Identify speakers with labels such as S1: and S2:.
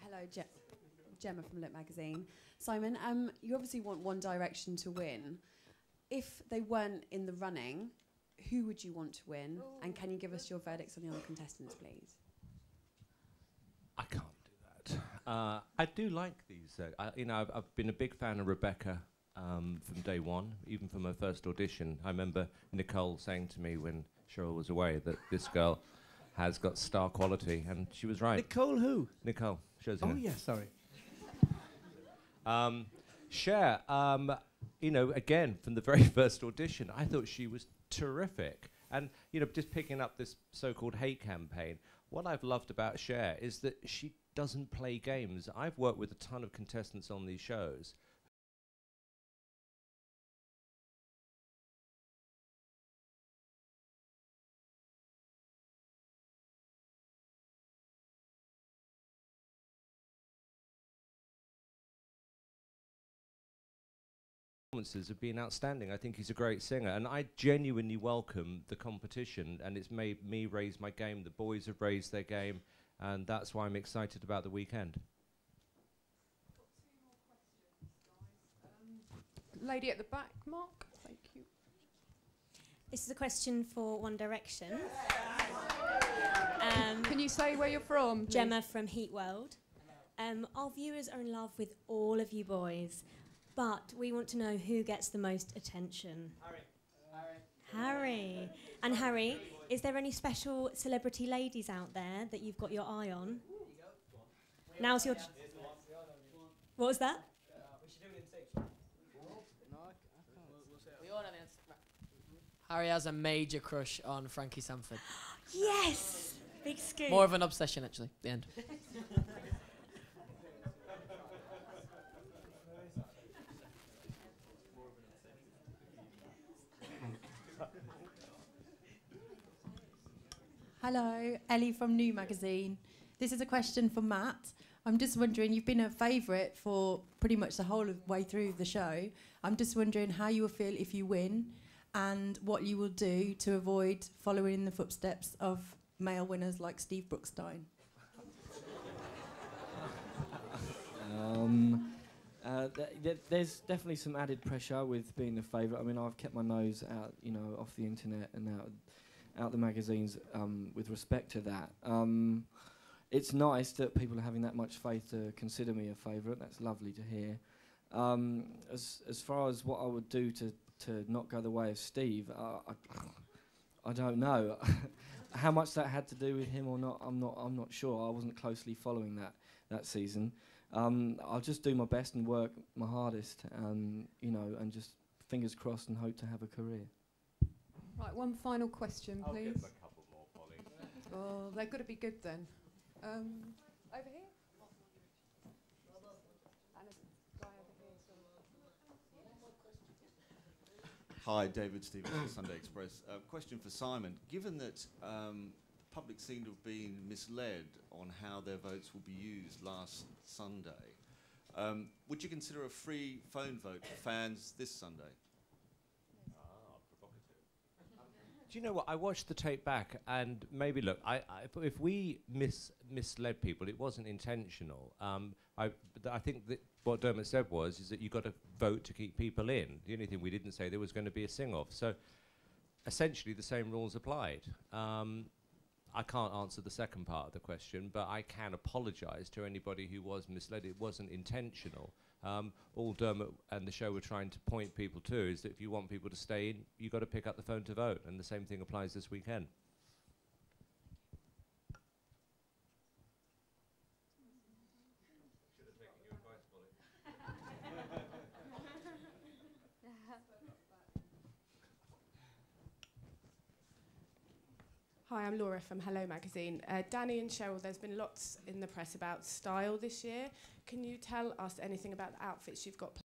S1: Hello, Je- Gemma from Lit Magazine. Simon, um, you obviously want One Direction to win. If they weren't in the running, who would you want to win? And can you give us your verdicts on the other contestants, please?
S2: I can't do that. Uh, I do like these. Uh, I, you know, I've, I've been a big fan of Rebecca um, from day one, even from her first audition. I remember Nicole saying to me when Cheryl was away that this girl has got star quality, and she was right.
S3: Nicole who?
S2: Nicole. Shows
S3: Oh, yeah, sorry.
S2: Um, Cher, um, you know, again, from the very first audition, I thought she was terrific. And, you know, just picking up this so called hate campaign, what I've loved about Cher is that she doesn't play games. I've worked with a ton of contestants on these shows. Performances have been outstanding. I think he's a great singer, and I genuinely welcome the competition, and it's made me raise my game. The boys have raised their game, and that's why I'm excited about the weekend.
S4: Lady at the back, Mark. Thank you.
S5: This is a question for One Direction. Um,
S4: Can you say where you're from? please?
S5: Gemma from Heat World. Um, our viewers are in love with all of you boys, but we want to know who gets the most attention. Harry. Harry. And Harry, is there any special celebrity ladies out there that you've got your eye on? Now's your. Ch- what was that?
S6: Harry has a major crush on Frankie Sandford.
S5: Yes! Big scoop.
S6: More of an obsession, actually. The end.
S7: Hello, Ellie from New Magazine. This is a question for Matt. I'm just wondering, you've been a favourite for pretty much the whole of way through the show. I'm just wondering how you will feel if you win and what you will do to avoid following in the footsteps of male winners like Steve Brookstein.
S3: Um, uh, th- th- there's definitely some added pressure with being a favourite. I mean, I've kept my nose out, you know, off the internet and out, out the magazines um, with respect to that. Um, it's nice that people are having that much faith to consider me a favourite. That's lovely to hear. Um, as as far as what I would do to to not go the way of Steve, uh, I, I don't know. How much that had to do with him or not, I'm not. I'm not sure. I wasn't closely following that that season. Um, I'll just do my best and work my hardest, um, you know, and just fingers crossed and hope to have a career.
S4: Right, one final question,
S2: I'll give
S4: please.
S2: him a couple more, Polly.
S4: Oh, they've got to be good then. Um, over here. And a guy over here as well.
S8: Hi, David Stevens Sunday Express. Uh, question for Simon. Given that um, the public seem to have been misled on how their votes will be used last Sunday, um, would you consider a free phone vote for fans this Sunday?
S2: Do you know what? I watched the tape back, and maybe look, I, I if- we mis misled people, it wasn't intentional. Um, I I think that what Dermot said was is that you got to vote to keep people in. The only thing we didn't say there was going to be a sing off. So essentially, the same rules applied. Um, I can't answer the second part of the question, but I can apologise to anybody who was misled. It wasn't intentional. Um, all Dermot and the show were trying to point people to is that if you want people to stay in, you've got to pick up the phone to vote, and the same thing applies this weekend.
S9: Hi, I'm Laura from Hello Magazine. Uh, Dannii and Cheryl, there's been lots in the press about style this year. Can you tell us anything about the outfits you've got